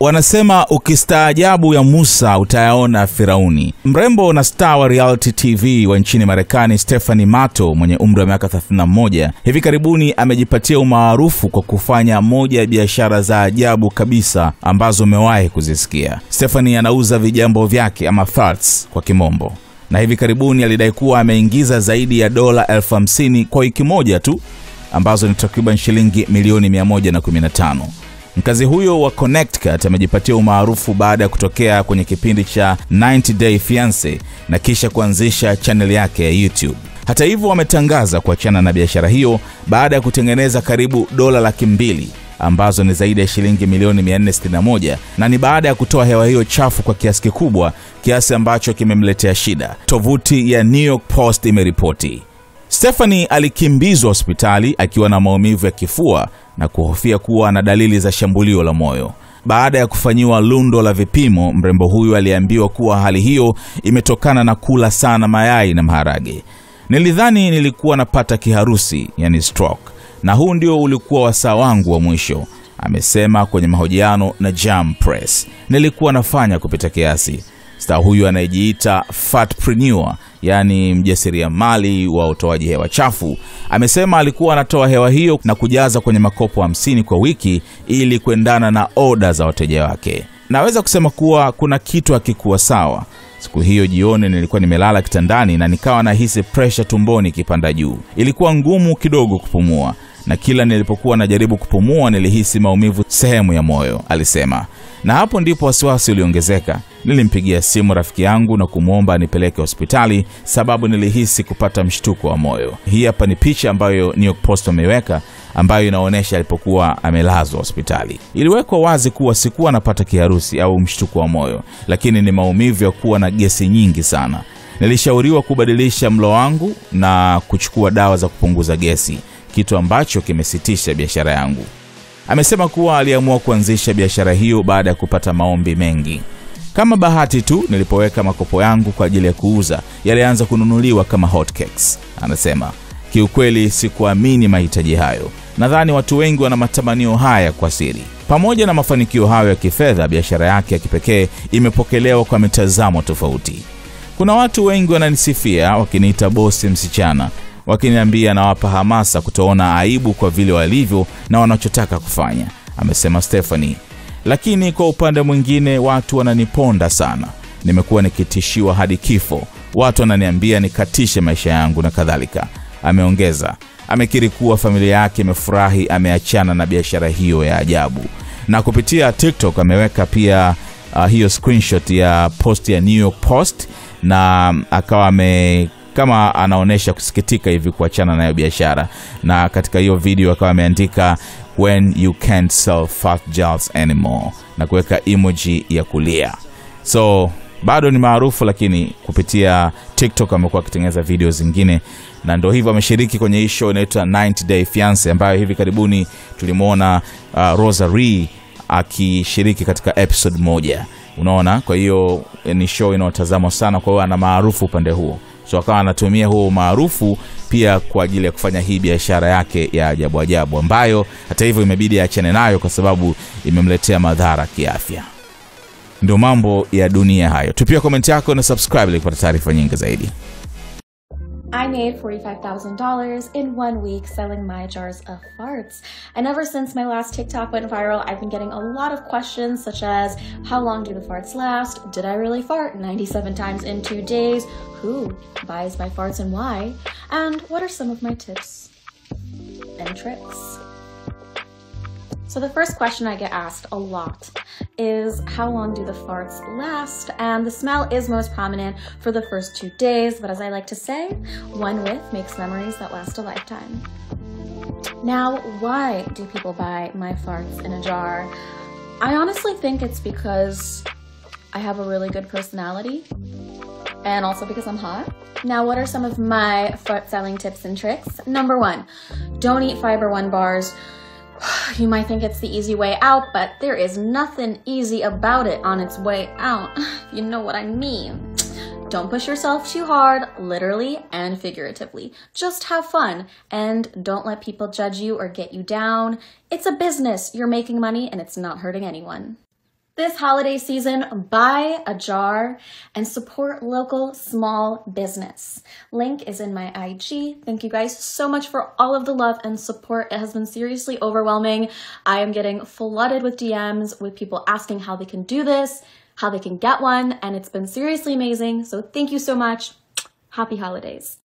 Wanasema ukistaajabu ya Musa utayaona Firauni. Mrembo na star wa reality TV wa nchini Marekani Stephanie Mato mwenye umri wa miaka 31 hivi karibuni amejipatia umaarufu kwa kufanya moja ya biashara za ajabu kabisa ambazo umewahi kuzisikia. Stephanie anauza vijambo vyake ama farts kwa kimombo, na hivi karibuni alidai kuwa ameingiza zaidi ya dola elfu hamsini kwa wiki moja tu ambazo ni takriban shilingi milioni 115. Mkazi huyo wa Connecticut amejipatia umaarufu baada ya kutokea kwenye kipindi cha 90 Day Fiance na kisha kuanzisha chaneli yake ya YouTube. Hata hivyo, wametangaza kuachana na biashara hiyo baada ya kutengeneza karibu dola laki mbili ambazo ni zaidi ya shilingi milioni 461 na ni baada ya kutoa hewa hiyo chafu kwa kiasi kikubwa, kiasi ambacho kimemletea shida, tovuti ya New York Post imeripoti. Stephanie alikimbizwa hospitali akiwa na maumivu ya kifua na kuhofia kuwa na dalili za shambulio la moyo. Baada ya kufanyiwa lundo la vipimo, mrembo huyu aliambiwa kuwa hali hiyo imetokana na kula sana mayai na maharage. Nilidhani nilikuwa napata kiharusi, yani stroke, na huu ndio ulikuwa wasaa wangu wa mwisho, amesema kwenye mahojiano na Jam Press. Nilikuwa nafanya kupita kiasi. Star huyu anayejiita fatpreneur, yaani mjasiriamali wa utoaji hewa chafu, amesema alikuwa anatoa hewa hiyo na kujaza kwenye makopo hamsini kwa wiki ili kuendana na oda za wateja wake. Naweza kusema kuwa kuna kitu akikuwa sawa. Siku hiyo jioni nilikuwa nimelala kitandani na nikawa nahisi presha tumboni ikipanda juu. Ilikuwa ngumu kidogo kupumua na kila nilipokuwa najaribu kupumua nilihisi maumivu sehemu ya moyo, alisema. Na hapo ndipo wasiwasi uliongezeka. Nilimpigia simu rafiki yangu na kumwomba nipeleke hospitali, sababu nilihisi kupata mshtuko wa moyo. Hii hapa ni picha ambayo New York Post ameiweka ambayo inaonyesha alipokuwa amelazwa hospitali. Iliwekwa wazi kuwa sikuwa anapata kiharusi au mshtuko wa moyo, lakini ni maumivu ya kuwa na gesi nyingi sana. Nilishauriwa kubadilisha mlo wangu na kuchukua dawa za kupunguza gesi, kitu ambacho kimesitisha biashara yangu. Amesema kuwa aliamua kuanzisha biashara hiyo baada ya kupata maombi mengi. Kama bahati tu, nilipoweka makopo yangu kwa ajili ya kuuza, yalianza kununuliwa kama hotcakes, anasema. Kiukweli sikuamini mahitaji hayo. Nadhani watu wengi wana matamanio haya kwa siri. Pamoja na mafanikio hayo ya kifedha, biashara yake ya kipekee imepokelewa kwa mitazamo tofauti. Kuna watu wengi wananisifia wakiniita bosi msichana, wakiniambia nawapa hamasa kutoona aibu kwa vile walivyo na wanachotaka kufanya, amesema Stephanie. Lakini kwa upande mwingine watu wananiponda sana, nimekuwa nikitishiwa hadi kifo, watu wananiambia nikatishe maisha yangu na kadhalika, ameongeza. Amekiri kuwa familia yake imefurahi ameachana na biashara hiyo ya ajabu, na kupitia TikTok ameweka pia uh, hiyo screenshot ya post ya New York Post na akawa ame kama anaonyesha kusikitika hivi kuachana nayo biashara, na katika hiyo video akawa ameandika when you can't sell fat gels anymore. Na kuweka emoji ya kulia. So bado ni maarufu, lakini kupitia TikTok amekuwa akitengeneza video zingine, na ndo hivyo ameshiriki kwenye hii show inaitwa 90 Day Fiance ambayo hivi karibuni tulimwona uh, Rosary akishiriki katika episode moja, unaona. Kwa hiyo ni show inayotazamwa sana, kwa hiyo ana maarufu upande huo so akawa anatumia huo umaarufu pia kwa ajili ya kufanya hii biashara yake ya ajabu ajabu, ambayo hata hivyo imebidi aachane nayo kwa sababu imemletea madhara kiafya. Ndio mambo ya dunia hayo. Tupia komenti yako na subscribe ili kupata taarifa nyingi zaidi. I made $45,000 in one week selling my jars of farts. And ever since my last TikTok went viral, I've been getting a lot of questions such as How long do the farts last? Did I really fart 97 times in two days? Who buys my farts and why? And what are some of my tips and tricks? So, the first question I get asked a lot is how long do the farts last? And the smell is most prominent for the first two days, but as I like to say, one whiff makes memories that last a lifetime. Now, why do people buy my farts in a jar? I honestly think it's because I have a really good personality and also because I'm hot. Now, what are some of my fart selling tips and tricks? Number one, don't eat Fiber One bars. You might think it's the easy way out, but there is nothing easy about it on its way out. You know what I mean. Don't push yourself too hard, literally and figuratively. Just have fun and don't let people judge you or get you down. It's a business. You're making money and it's not hurting anyone. This holiday season, buy a jar and support local small business. Link is in my IG. Thank you guys so much for all of the love and support. It has been seriously overwhelming. I am getting flooded with DMs with people asking how they can do this, how they can get one, and it's been seriously amazing. So thank you so much. Happy holidays.